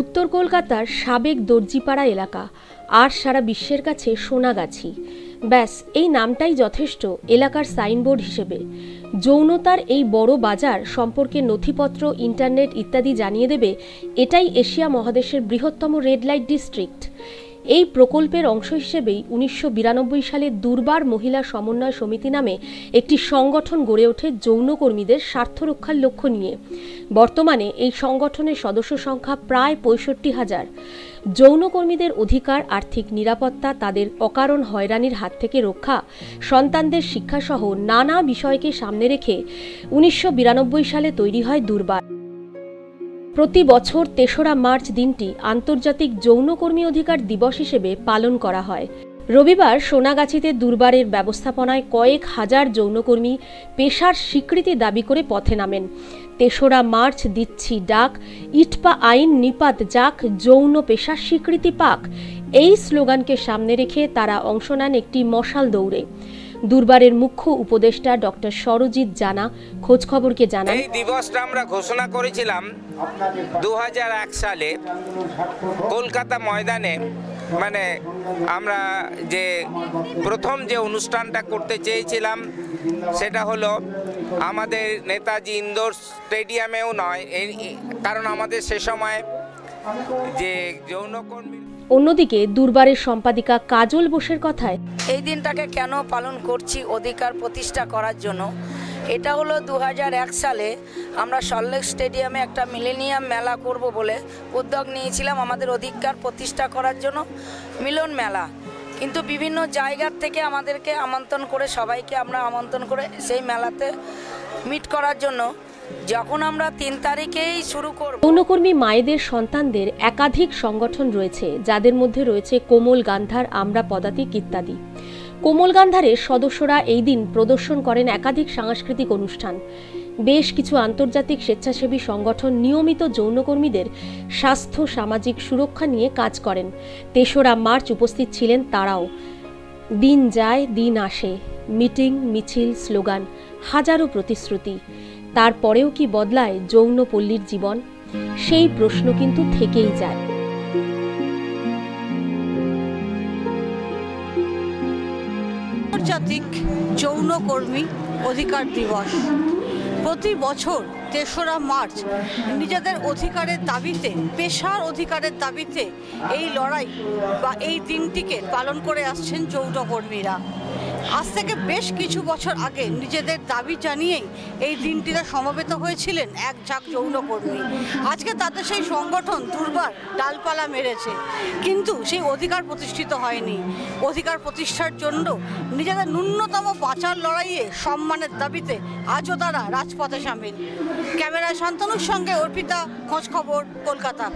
উত্তর কলকাতার সাবেক দর্জিপাড়া এলাকা, আর সারা বিশ্বের কাছে সোনাগাছি। ব্যাস, এই নামটাই যথেষ্ট এলাকার সাইনবোর্ড হিসেবে। যৌনতার এই বড় বাজার সম্পর্কে নথিপত্র, ইন্টারনেট ইত্যাদি জানিয়ে দেবে এটাই এশিয়া মহাদেশের বৃহত্তম রেড লাইট ডিস্ট্রিক্ট। এই প্রকল্পের অংশ হিসেবেই উনিশশো বিরানব্বই সালে দুর্বার মহিলা সমন্বয় সমিতি নামে একটি সংগঠন গড়ে ওঠে যৌনকর্মীদের স্বার্থ রক্ষার লক্ষ্য নিয়ে। বর্তমানে এই সংগঠনের সদস্য সংখ্যা প্রায় পঁয়ষট্টি হাজার। যৌনকর্মীদের অধিকার, আর্থিক নিরাপত্তা, তাদের অকারণ হয়রানির হাত থেকে রক্ষা, সন্তানদের শিক্ষাসহ নানা বিষয়কে সামনে রেখে উনিশশো বিরানব্বই সালে তৈরি হয় দুর্বার। প্রতি বছর তেসরা মার্চ দিনটি আন্তর্জাতিক যৌনকর্মী অধিকার দিবস হিসেবে পালন করা হয়। রবিবার সোনাগাছিতে দুর্বারের ব্যবস্থাপনায় কয়েক হাজার যৌনকর্মী পেশার স্বীকৃতি দাবি করে পথে নামেন। তেসরা মার্চ দিচ্ছি ডাক, ইটপা আইন নিপাত যাক, যৌন পেশার স্বীকৃতি পাক। এই স্লোগানকে সামনে রেখে তারা অংশ নেন একটি মশাল দৌড়ে। দুর্বারের মুখ্য উপদেষ্টা ডক্টর সরজিৎ জানা খোঁজখবরকে জানান। এই দিবসটা আমরা ঘোষণা করেছিলাম দু হাজার এক সালে কলকাতা ময়দানে মানে আমরা যে প্রথম যে অনুষ্ঠানটা করতে চেয়েছিলাম, সেটা হলো আমাদের নেতাজি ইন্দোর স্টেডিয়ামেও নয় কারণ আমাদের সে সময় যে যৌনকর্মী অন্যদিকে দুর্বারের সম্পাদিকা কাজল বোসের কথায় এই দিনটাকে কেন পালন করছি অধিকার প্রতিষ্ঠা করার জন্য? এটা হলো দু হাজার এক সালে আমরা সল্লেক স্টেডিয়ামে একটা মিলেনিয়াম মেলা করব বলে উদ্যোগ নিয়েছিলাম আমাদের অধিকার প্রতিষ্ঠা করার জন্য মিলন মেলা। কিন্তু বিভিন্ন জায়গার থেকে আমাদেরকে আমন্ত্রণ করে সবাইকে আমরা আমন্ত্রণ করে সেই মেলাতে মিট করার জন্য যখন আমরা তিন তারিখেই শুরু করব। যৌনকর্মী মায়েদের সন্তানদের একাধিক সংগঠন রয়েছে, যাদের মধ্যে রয়েছে কোমল গান্ধার, আমরা পদাতিক ইত্যাদি। কোমল গান্ধারের সদস্যরা এই দিন প্রদর্শন করেন একাধিক সাংস্কৃতিক অনুষ্ঠান। বেশ কিছু আন্তর্জাতিক স্বেচ্ছাসেবী সংগঠন নিয়মিত যৌনকর্মীদের স্বাস্থ্য, সামাজিক সুরক্ষা নিয়ে কাজ করেন। তেসরা মার্চ উপস্থিত ছিলেন তারাও। দিন যায়, দিন আসে। মিটিং, মিছিল, স্লোগান, হাজারো প্রতিশ্রুতি। তারপরেও কি বদলায় যৌনপল্লীর জীবন? সেই প্রশ্ন কিন্তু থেকেই যায়। আন্তর্জাতিক যৌনকর্মী অধিকার দিবস। প্রতি বছর তেসরা মার্চ নিজেদের অধিকারের দাবিতে, পেশার অধিকারের দাবিতে এই লড়াই বা এই দিনটিকে পালন করে আসছেন যৌনকর্মীরা। আজ থেকে বেশ কিছু বছর আগে নিজেদের দাবি জানিয়েই এই দিনটিতে সমবেত হয়েছিলেন এক ঝাঁক যৌনকর্মী। আজকে তাদের সেই সংগঠন দুর্বার ডালপালা মেরেছে। কিন্তু সেই অধিকার প্রতিষ্ঠিত হয়নি। অধিকার প্রতিষ্ঠার জন্য নিজেদের ন্যূনতম বাঁচার লড়াইয়ে সম্মানের দাবিতে আজও তারা রাজপথে সামিল। ক্যামেরায় শান্তনুর সঙ্গে অর্পিতা, খোঁজ খবর, কলকাতা।